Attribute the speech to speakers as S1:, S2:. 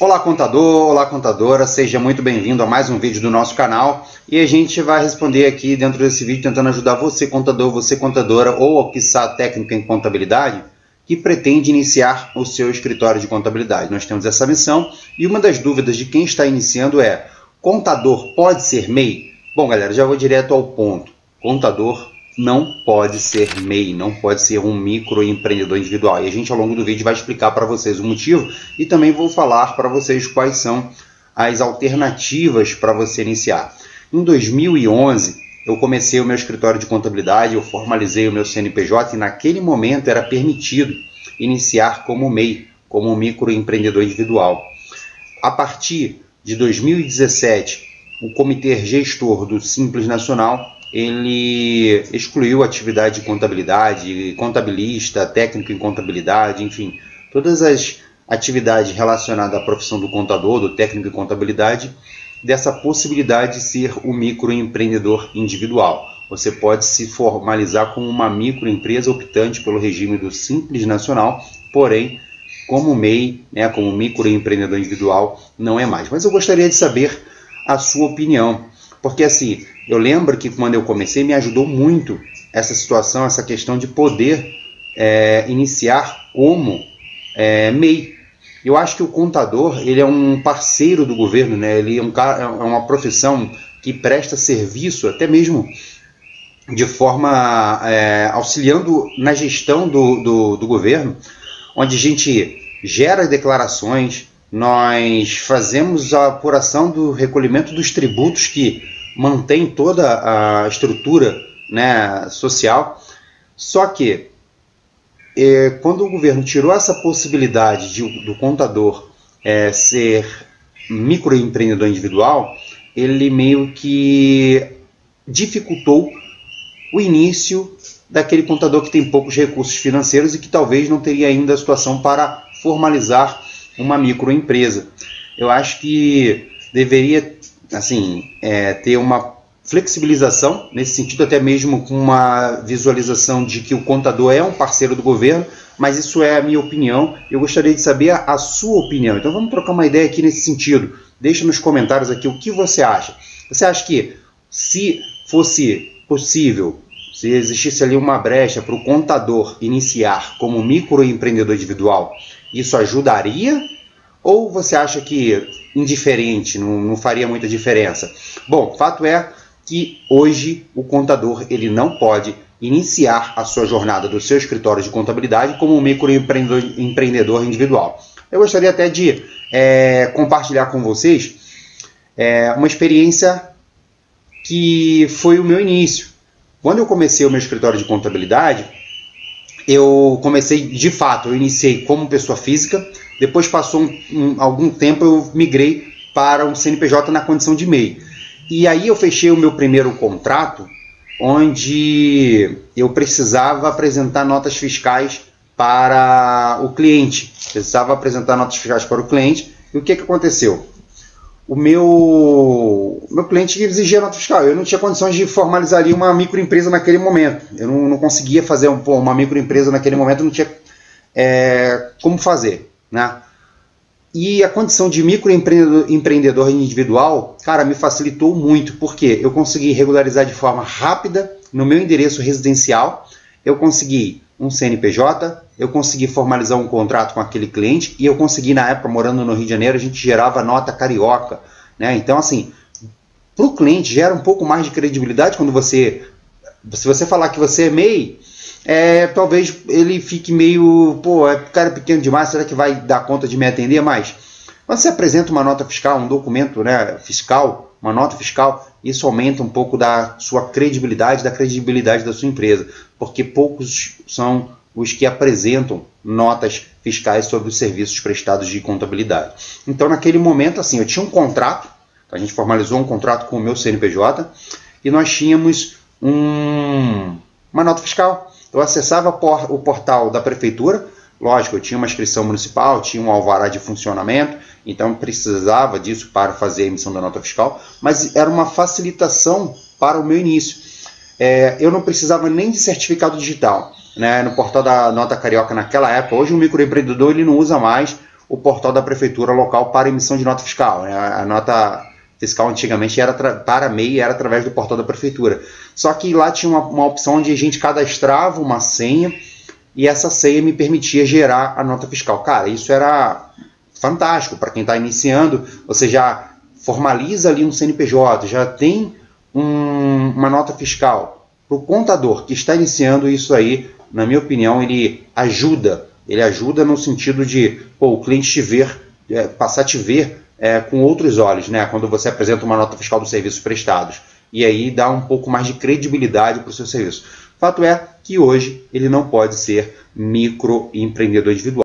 S1: Olá contador, olá contadora, seja muito bem-vindo a mais um vídeo do nosso canal e a gente vai responder aqui dentro desse vídeo tentando ajudar você contador, você contadora ou quiçá técnica em contabilidade que pretende iniciar o seu escritório de contabilidade. Nós temos essa missão e uma das dúvidas de quem está iniciando é contador pode ser MEI? Bom galera, já vou direto ao ponto. Contador não pode ser MEI, não pode ser um microempreendedor individual. E a gente ao longo do vídeo vai explicar para vocês o motivo e também vou falar para vocês quais são as alternativas para você iniciar. Em 2011, eu comecei o meu escritório de contabilidade, eu formalizei o meu CNPJ e naquele momento era permitido iniciar como MEI, como microempreendedor individual. A partir de 2017, o comitê gestor do Simples Nacional ele excluiu atividade de contabilidade, contabilista, técnico em contabilidade, enfim, todas as atividades relacionadas à profissão do contador, do técnico em contabilidade, dessa possibilidade de ser o microempreendedor individual. Você pode se formalizar como uma microempresa optante pelo regime do Simples Nacional, porém, como MEI, né, como microempreendedor individual, não é mais. Mas eu gostaria de saber a sua opinião. Porque assim, eu lembro que quando eu comecei me ajudou muito essa situação, essa questão de poder é, iniciar como é, MEI. Eu acho que o contador ele é um parceiro do governo, né? ele é, um, é uma profissão que presta serviço, até mesmo de forma é, auxiliando na gestão do, do, do governo, onde a gente gera declarações, nós fazemos a apuração do recolhimento dos tributos que mantém toda a estrutura né, social. Só que é, quando o governo tirou essa possibilidade de, do contador é, ser microempreendedor individual, ele meio que dificultou o início daquele contador que tem poucos recursos financeiros e que talvez não teria ainda a situação para formalizar uma microempresa. Eu acho que deveria assim é, ter uma flexibilização nesse sentido, até mesmo com uma visualização de que o contador é um parceiro do governo, mas isso é a minha opinião. Eu gostaria de saber a, a sua opinião. Então vamos trocar uma ideia aqui nesse sentido. Deixa nos comentários aqui o que você acha. Você acha que se fosse possível, se existisse ali uma brecha para o contador iniciar como microempreendedor individual, isso ajudaria? Ou você acha que indiferente, não, não faria muita diferença? Bom, fato é que hoje o contador ele não pode iniciar a sua jornada do seu escritório de contabilidade como um microempreendedor individual. Eu gostaria até de é, compartilhar com vocês é, uma experiência que foi o meu início. Quando eu comecei o meu escritório de contabilidade, eu comecei de fato, eu iniciei como pessoa física, depois passou um, um, algum tempo eu migrei para um CNPJ na condição de MEI. E aí eu fechei o meu primeiro contrato, onde eu precisava apresentar notas fiscais para o cliente. Precisava apresentar notas fiscais para o cliente. E o que, que aconteceu? O meu, meu cliente exigia nota fiscal. Eu não tinha condições de formalizar ali uma microempresa naquele momento. Eu não, não conseguia fazer um, uma microempresa naquele momento, não tinha é, como fazer. Né? E a condição de microempreendedor empreendedor individual, cara, me facilitou muito, porque eu consegui regularizar de forma rápida no meu endereço residencial, eu consegui um CNPJ, eu consegui formalizar um contrato com aquele cliente e eu consegui, na época, morando no Rio de Janeiro, a gente gerava nota carioca. Né? Então, assim, para o cliente gera um pouco mais de credibilidade quando você. Se você falar que você é MEI, é, talvez ele fique meio. Pô, é cara pequeno demais, será que vai dar conta de me atender mais? Quando você apresenta uma nota fiscal, um documento né, fiscal, uma nota fiscal, isso aumenta um pouco da sua credibilidade, da credibilidade da sua empresa, porque poucos são os que apresentam notas fiscais sobre os serviços prestados de contabilidade. Então, naquele momento, assim, eu tinha um contrato, a gente formalizou um contrato com o meu CNPJ e nós tínhamos um, uma nota fiscal. Eu acessava o portal da prefeitura, lógico, eu tinha uma inscrição municipal, tinha um alvará de funcionamento, então precisava disso para fazer a emissão da nota fiscal, mas era uma facilitação para o meu início. É, eu não precisava nem de certificado digital né, no portal da Nota Carioca naquela época. Hoje o microempreendedor ele não usa mais o portal da prefeitura local para emissão de nota fiscal. Né? A nota fiscal antigamente era para MEI era através do portal da prefeitura. Só que lá tinha uma, uma opção onde a gente cadastrava uma senha e essa senha me permitia gerar a nota fiscal. Cara, isso era fantástico para quem está iniciando. Você já formaliza ali um CNPJ, já tem um, uma nota fiscal. Para o contador que está iniciando isso aí, na minha opinião, ele ajuda. Ele ajuda no sentido de pô, o cliente te ver, é, passar a te ver é, com outros olhos, né? Quando você apresenta uma nota fiscal dos serviços prestados. E aí dá um pouco mais de credibilidade para o seu serviço. Fato é que hoje ele não pode ser microempreendedor individual.